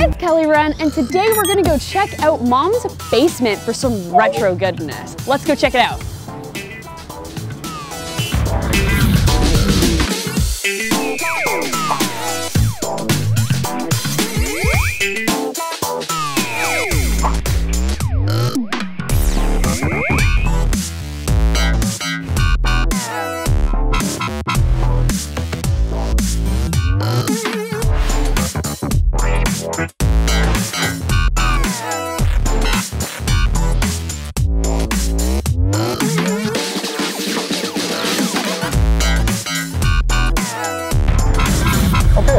It's Kelly Wren, and today we're gonna go check out Mom's basement for some retro goodness. Let's go check it out.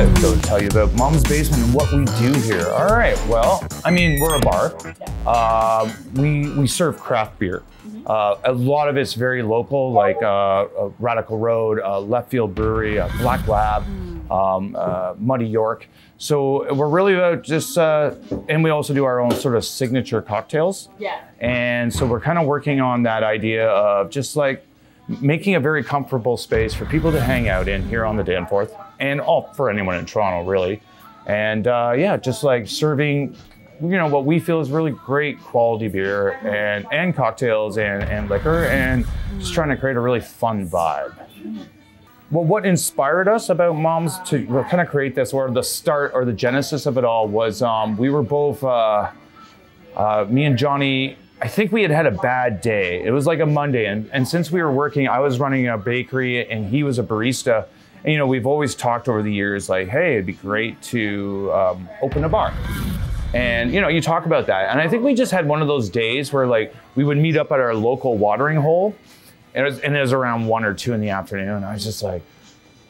Okay, so tell you about Mom's Basement and what we do here. All right, well, I mean, we're a bar. Uh, we we serve craft beer. Uh, a lot of it's very local, like uh, uh, Radical Road, uh, Left Field Brewery, uh, Black Lab, um, uh, Muddy York. So we're really about just, uh, and we also do our own sort of signature cocktails. Yeah. And so we're kind of working on that idea of just like making a very comfortable space for people to hang out in here on the Danforth and all for anyone in Toronto, really. And uh, yeah, just like serving, you know, what we feel is really great quality beer and, and cocktails and, and liquor and just trying to create a really fun vibe. Well, what inspired us about moms to kind of create this, or the start or the genesis of it all, was um, we were both, uh, uh, me and Johnny, I think we had had a bad day. It was like a Monday, and, and since we were working, I was running a bakery and he was a barista. And, you know, we've always talked over the years, like, hey, it'd be great to um, open a bar. And you know, you talk about that, and I think we just had one of those days where like we would meet up at our local watering hole, and it was, and it was around one or two in the afternoon. And I was just like,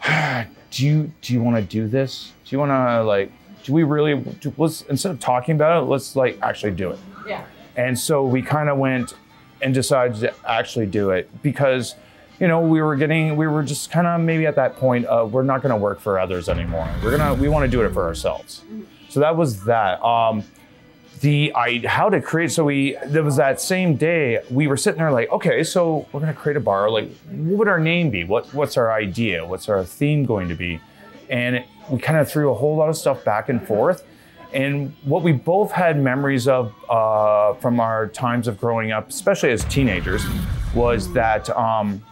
do you do you want to do this? Do you want to like? Do we really? Do, let's instead of talking about it, let's like actually do it. Yeah. And so we kind of went and decided to actually do it because, you know, we were getting, we were just kind of maybe at that point of we're not going to work for others anymore. We're gonna, we want to do it for ourselves. So that was that. Um, the I how to create. So we there was that same day we were sitting there like, okay, so we're gonna create a bar. Like, what would our name be? What what's our idea? What's our theme going to be? And it, we kind of threw a whole lot of stuff back and forth. And what we both had memories of uh, from our times of growing up, especially as teenagers, was that um,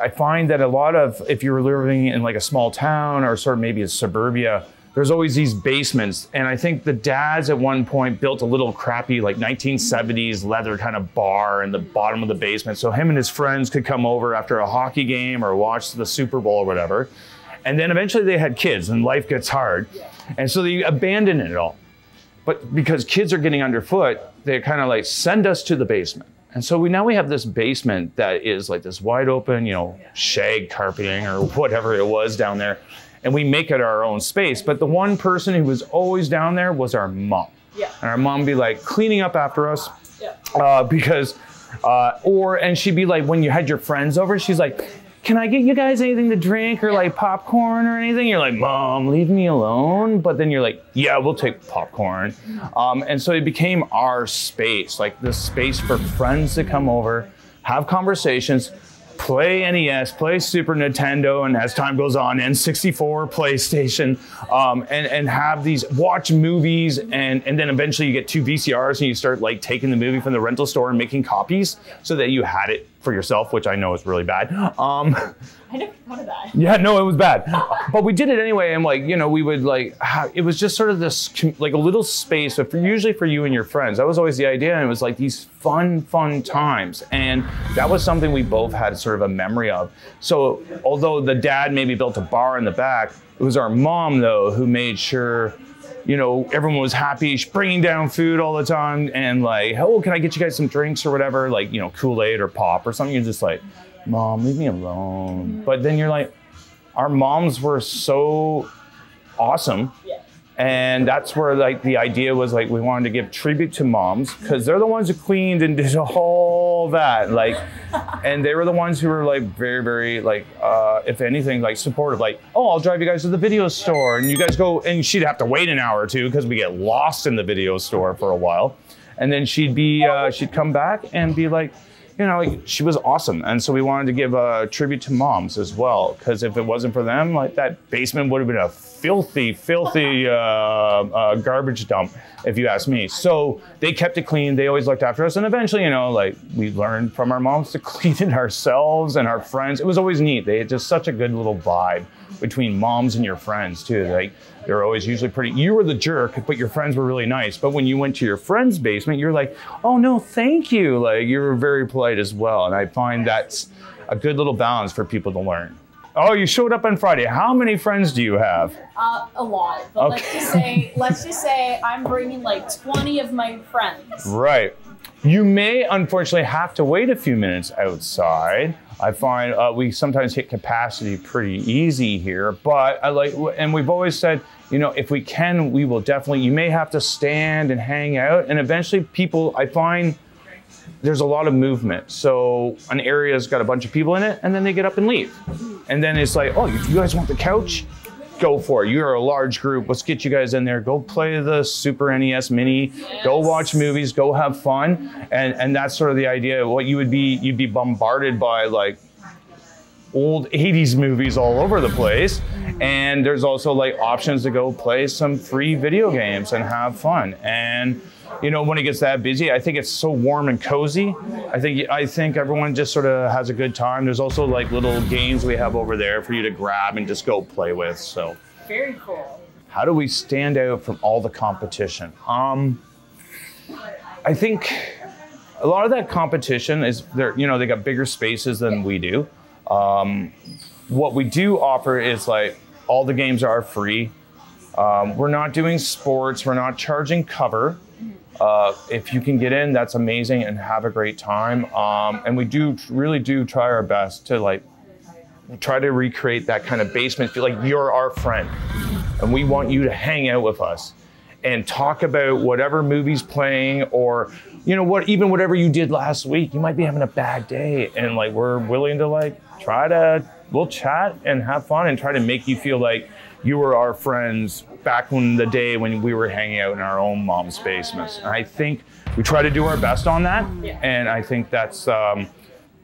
I find that a lot of, if you're living in like a small town or sort of maybe a suburbia, there's always these basements. And I think the dads at one point built a little crappy, like 1970s leather kind of bar in the bottom of the basement. So him and his friends could come over after a hockey game or watch the Super Bowl or whatever. And then eventually they had kids and life gets hard. And so they abandoned it all. But because kids are getting underfoot, they kind of like send us to the basement. And so we now we have this basement that is like this wide open, you know, shag carpeting or whatever it was down there. And we make it our own space. But the one person who was always down there was our mom. Yeah. And our mom would be like cleaning up after us Yeah. uh, because, uh, or, and she'd be like, when you had your friends over, she's like, can I get you guys anything to drink or like popcorn or anything? You're like, Mom, leave me alone. But then you're like, yeah, we'll take popcorn. Um, and so it became our space, like this space for friends to come over, have conversations, play NES, play Super Nintendo, and as time goes on, N64, PlayStation, um, and, and have these, watch movies, and, and then eventually you get two VCRs and you start like taking the movie from the rental store and making copies so that you had it for yourself, which I know is really bad. Um, I never thought of that. yeah, no, it was bad. But we did it anyway. And like, you know, we would like, ha- it was just sort of this, like a little space, but for, usually for you and your friends. That was always the idea. And it was like these fun, fun times. And that was something we both had sort of a memory of. So although the dad maybe built a bar in the back, it was our mom though who made sure you know, everyone was happy, she's bringing down food all the time, and like, oh, can I get you guys some drinks or whatever, like, you know, Kool Aid or pop or something. You're just like, mom, leave me alone. But then you're like, our moms were so awesome. Yeah. And that's where like the idea was like we wanted to give tribute to moms because they're the ones who cleaned and did all that like and they were the ones who were like very very like uh, if anything like supportive like oh I'll drive you guys to the video store and you guys go and she'd have to wait an hour or two because we get lost in the video store for a while and then she'd be uh, she'd come back and be like you know, she was awesome. And so we wanted to give a tribute to moms as well, because if it wasn't for them, like that basement would have been a filthy, filthy uh, uh, garbage dump, if you ask me. So they kept it clean. They always looked after us. And eventually, you know, like we learned from our moms to clean it ourselves and our friends. It was always neat. They had just such a good little vibe between moms and your friends too. Like they're always usually pretty. You were the jerk, but your friends were really nice. But when you went to your friend's basement, you're like, oh no, thank you. Like you were very polite as well. And I find that's a good little balance for people to learn. Oh, you showed up on Friday. How many friends do you have? Uh, a lot. But let's Okay. just say, let's just say, I'm bringing like 20 of my friends. Right. You may unfortunately have to wait a few minutes outside. I find uh, we sometimes hit capacity pretty easy here, but I like, and we've always said, you know, if we can, we will definitely. You may have to stand and hang out, and eventually, people. I find there's a lot of movement. So an area's got a bunch of people in it, and then they get up and leave. And then it's like, oh, you guys want the couch? Go for it. You're a large group. Let's get you guys in there. Go play the Super NES Mini. Go watch movies. Go have fun. And and that's sort of the idea. What you would be, you'd be bombarded by like old 80s movies all over the place. And there's also like options to go play some free video games and have fun. And you know, when it gets that busy, I think it's so warm and cozy. I think I think everyone just sort of has a good time. There's also like little games we have over there for you to grab and just go play with. So, Very cool. how do we stand out from all the competition? Um, I think a lot of that competition is they're you know they got bigger spaces than we do. Um, what we do offer is like all the games are free. Um, we're not doing sports. We're not charging cover. Uh, if you can get in, that's amazing and have a great time. Um, and we do really do try our best to like try to recreate that kind of basement feel like you're our friend and we want you to hang out with us and talk about whatever movie's playing or you know what even whatever you did last week you might be having a bad day and like we're willing to like try to we'll chat and have fun and try to make you feel like you were our friends back when the day when we were hanging out in our own mom's basements and i think we try to do our best on that. And i think that's um,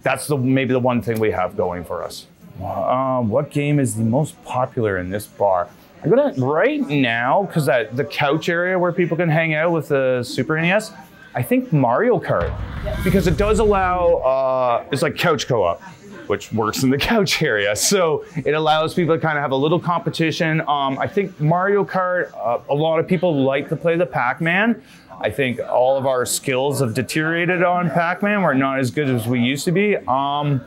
that's the maybe the one thing we have going for us. Um, what game is the most popular in this bar? I'm gonna right now because that the couch area where people can hang out with the Super NES. I think Mario Kart. Because it does allow uh, it's like couch co-op, which works in the couch area. So it allows people to kind of have a little competition. Um, I think Mario Kart. Uh, a lot of people like to play the Pac-Man. I think all of our skills have deteriorated on Pac-Man. We're not as good as we used to be. Um,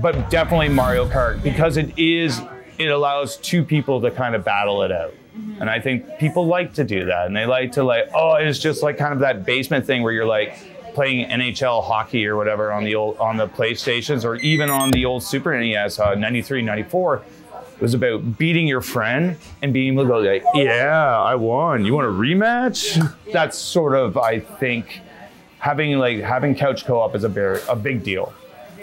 but definitely Mario Kart because it is it allows two people to kind of battle it out. And I think people like to do that and they like to like oh it's just like kind of that basement thing where you're like playing NHL hockey or whatever on the old on the PlayStations or even on the old Super NES uh, 93 94 it was about beating your friend and being able to go like yeah I won. You want a rematch? That's sort of I think having like having couch co-op is a very a big deal.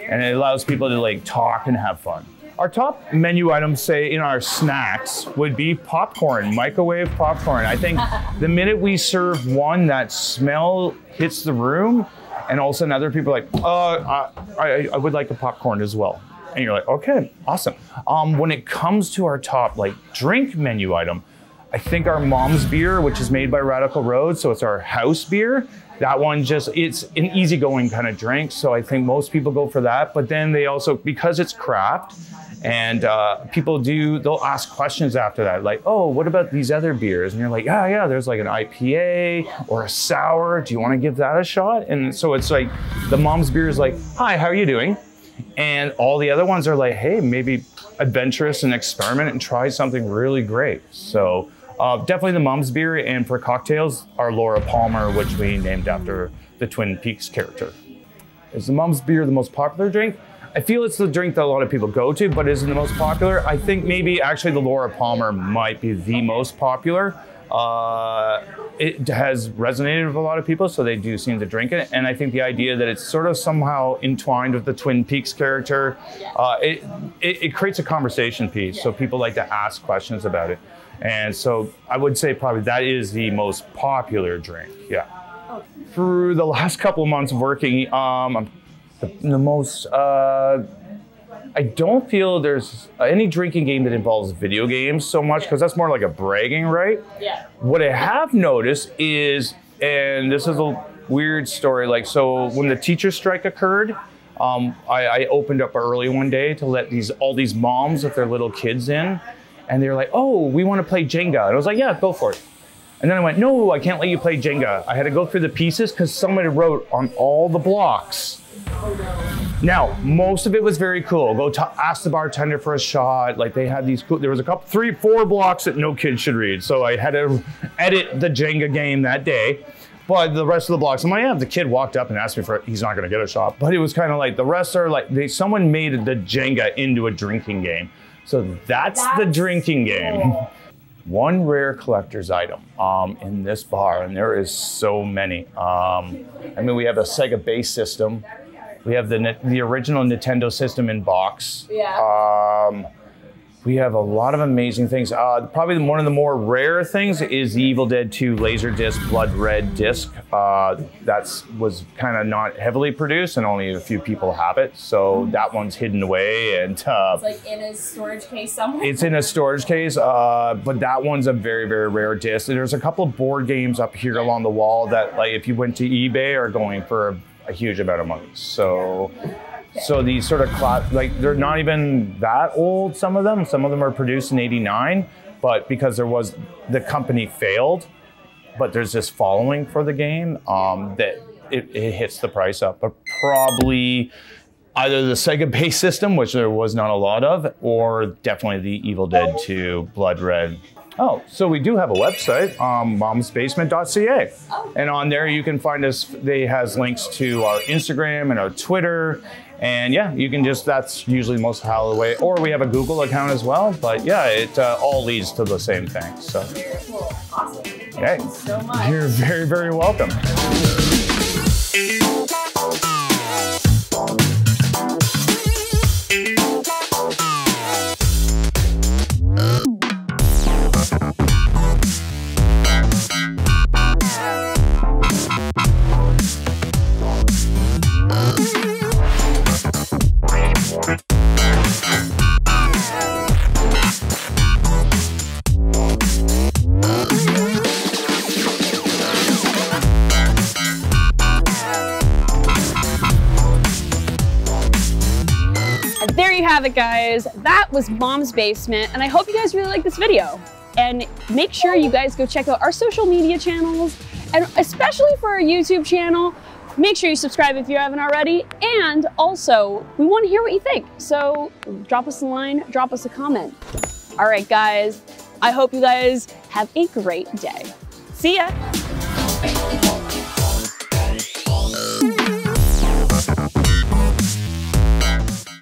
And it allows people to like talk and have fun. Our top menu items, say in our snacks, would be popcorn, microwave popcorn. I think the minute we serve one, that smell hits the room, and all of a sudden other people are like, uh, I, I, I would like the popcorn as well. And you're like, okay, awesome. Um, when it comes to our top like drink menu item, I think our mom's beer, which is made by Radical Road, so it's our house beer. That one just it's an easygoing kind of drink, so I think most people go for that. But then they also because it's craft, and uh, people do they'll ask questions after that, like, oh, what about these other beers? And you're like, yeah, yeah, there's like an IPA or a sour. Do you want to give that a shot? And so it's like the mom's beer is like, hi, how are you doing? And all the other ones are like, hey, maybe adventurous and experiment and try something really great. So uh, definitely the mom's beer. And for cocktails, our Laura Palmer, which we named after the Twin Peaks character. Is the mom's beer the most popular drink? I feel it's the drink that a lot of people go to, but isn't the most popular? I think maybe actually the Laura Palmer might be the most popular. Uh, it has resonated with a lot of people, so they do seem to drink it. And I think the idea that it's sort of somehow entwined with the Twin Peaks character, uh, it, it, it creates a conversation piece. So people like to ask questions about it. And so I would say probably that is the most popular drink. Yeah. Through the last couple of months of working, um, I'm the, the most. Uh, I don't feel there's any drinking game that involves video games so much because that's more like a bragging right. Yeah. What I have noticed is, and this is a weird story. Like, so when the teacher strike occurred, um, I, I opened up early one day to let these all these moms with their little kids in, and they were like, "Oh, we want to play Jenga," and I was like, "Yeah, go for it." And then I went, "No, I can't let you play Jenga." I had to go through the pieces because somebody wrote on all the blocks. Now, most of it was very cool. Go ask the bartender for a shot. Like they had these cool. There was a couple, three, four blocks that no kid should read. So I had to edit the Jenga game that day. But the rest of the blocks, I'm like, yeah, the kid walked up and asked me for it. He's not going to get a shot. But it was kind of like the rest are like they someone made the Jenga into a drinking game. So that's, the drinking game. cool. One rare collector's item um, in this bar, and there is so many. Um, I mean, we have a Sega base system. We have the the original Nintendo system in box. Yeah. Um, we have a lot of amazing things. Uh, probably one of the more rare things is the Evil Dead 2 laser disc, Blood Red disc. Uh, that's was kind of not heavily produced, and only a few people have it. So that one's hidden away, and uh, It's like in a storage case somewhere. it's in a storage case, uh, but that one's a very, very rare disc. There's a couple of board games up here along the wall that, like, if you went to eBay, are going for a, a huge amount of money. So, so these sort of cla- like they're not even that old. Some of them, some of them are produced in '89, but because there was the company failed, but there's this following for the game um, that it, it hits the price up. But probably either the Sega base system, which there was not a lot of, or definitely the Evil Dead 2 Blood Red. Oh, so we do have a website, um, momsbasement.ca. And on there you can find us, they has links to our Instagram and our Twitter. And yeah, you can just, that's usually most how the way, or we have a Google account as well. But yeah, it uh, all leads to the same thing. So, Very cool. Awesome. Thank okay. you so much. You're very, very welcome. It, guys. That was Mom's Basement, and I hope you guys really like this video. And make sure you guys go check out our social media channels, and especially for our YouTube channel, make sure you subscribe if you haven't already. And also, we want to hear what you think. So drop us a line, drop us a comment. All right, guys, I hope you guys have a great day. See ya.